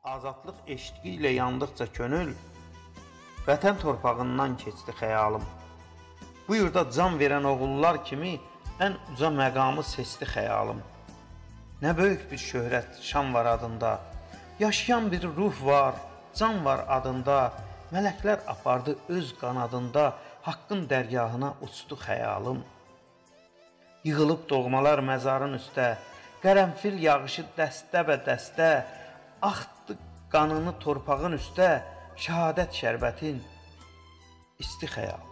Azadlıq eşqi ilə yandıqca könül vətən torpağından keçdi xəyalım. Bu yurda can verən oğullar kimi ən uca məqamı seçdi xəyalım. Nə böyük bir şöhrət, şan var adında. Yaşayan bir ruh var, can var adında. Mələklər apardı öz qanadında, haqqın dərgahına uçdu xəyalım. Yığılıb doğmalar məzarın üstə, qərənfil yağışı dəstə bə dəstə, axdı qanını torpağın üstə, şəhadət şərbətin isti xəyal.